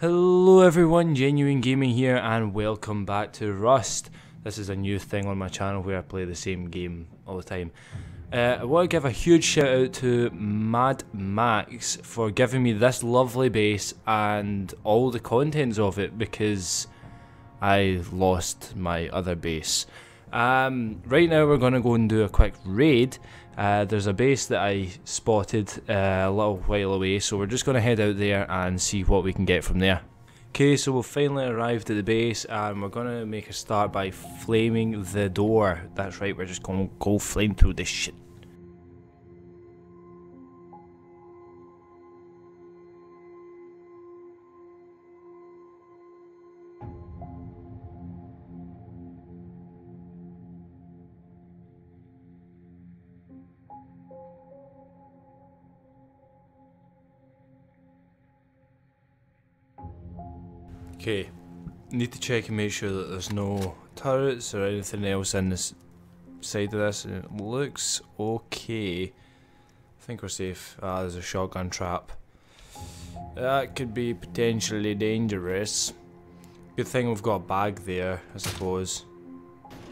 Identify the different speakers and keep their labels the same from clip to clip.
Speaker 1: Hello everyone, Genuine Gaming here and welcome back to Rust. This is a new thing on my channel where I play the same game all the time. Uh, I want to give a huge shout out to Mad Max for giving me this lovely base and all the contents of it because I lost my other base. Um, right now we're going to go and do a quick raid. Uh, there's a base that I spotted uh, a little while away, so we're just going to head out there and see what we can get from there. Okay, so we've finally arrived at the base and we're going to make a start by flaming the door. That's right, we're just going to go flame through this shit. Okay, need to check and make sure that there's no turrets or anything else in this side of this. It looks okay. I think we're safe. Ah, there's a shotgun trap. That could be potentially dangerous. Good thing we've got a bag there, I suppose.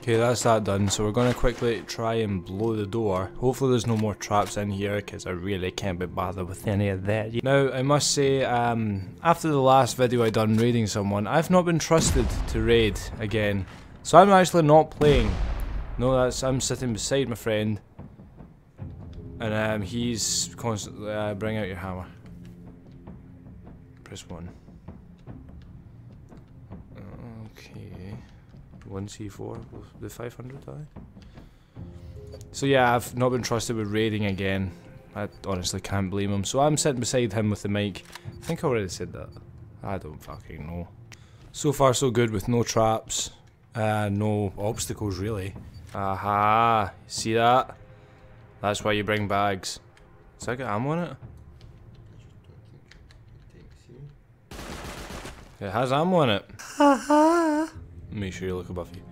Speaker 1: Okay, that's that done. So we're going to quickly try and blow the door. Hopefully there's no more traps in here because I really can't be bothered with any of that. Now, I must say, um, after the last video I done raiding someone, I've not been trusted to raid again. So I'm actually not playing. No, that's I'm sitting beside my friend. And um, he's constantly, uh, bring out your hammer. Press 1. Okay. 1c4 the 500 die. So yeah, I've not been trusted with raiding again. I honestly can't blame him. So I'm sitting beside him with the mic. I think I already said that. I don't fucking know. So far so good with no traps. Uh, no obstacles really. Aha, see that? That's why you bring bags. Does that got ammo in it? It has ammo in it. Make sure you look above you.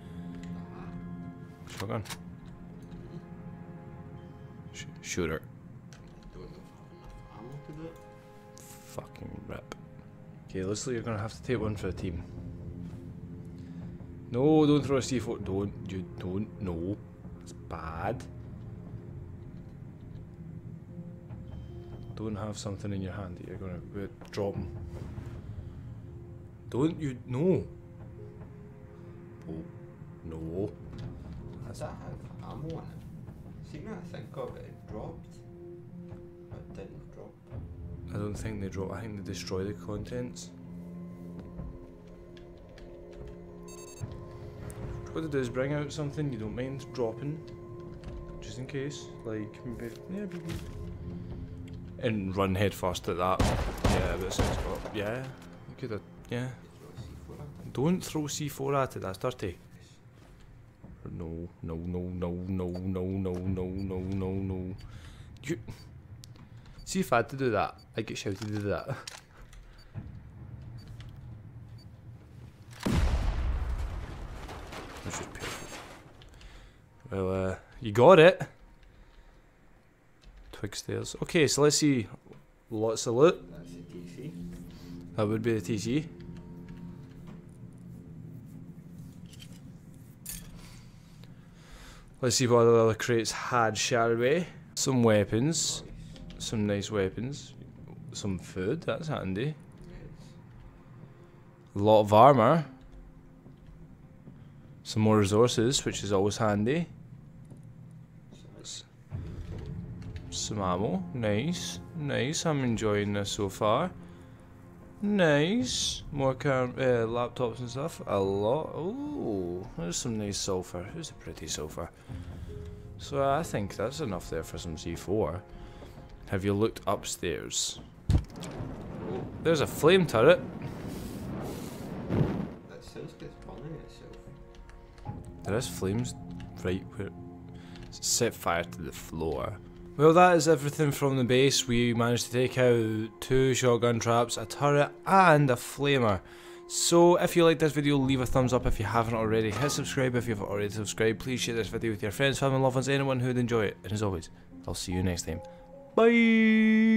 Speaker 1: Shotgun. Sh shooter. Fucking rip. Okay, looks like you're gonna have to take one for the team. No, don't throw a C4. Don't. You don't. No. It's bad. Don't have something in your hand that you're gonna drop drop 'em. Don't you. No. Oh, no.
Speaker 2: Does that have ammo in it? See, now I think of it, it dropped. It didn't drop.
Speaker 1: I don't think they drop. I think they destroy the contents. What they do is bring out something you don't mind dropping, just in case. Like maybe, yeah, maybe. And run head first at that. Yeah, but since got yeah, you could have yeah. Don't throw C4 at it. That's dirty. No, no, no, no, no, no, no, no, no, no, no. You. See if I had to do that, I get shouted to do that. That's just perfect. Well, uh, you got it. Twig stairs. Okay, so let's see. Lots of loot.
Speaker 2: That's the TC.
Speaker 1: That would be the TC. Let's see what other crates had, shall we? Some weapons. Some nice weapons. Some food, that's handy. A lot of armor. Some more resources, which is always handy. Some ammo. Nice. Nice. I'm enjoying this so far. Nice. More cam uh, laptops and stuff. A lot. Oh, there's some nice sulfur. There's a pretty sulfur. So I think that's enough there for some C4. Have you looked upstairs? Oh, there's a flame turret.
Speaker 2: That sounds good running itself.
Speaker 1: There is flames right where set fire to the floor. Well, that is everything from the base. We managed to take out two shotgun traps, a turret, and a flamer. So, if you liked this video, leave a thumbs up if you haven't already. Hit subscribe if you've already subscribed. Please share this video with your friends, family, loved ones, anyone who'd enjoy it. And as always, I'll see you next time. Bye!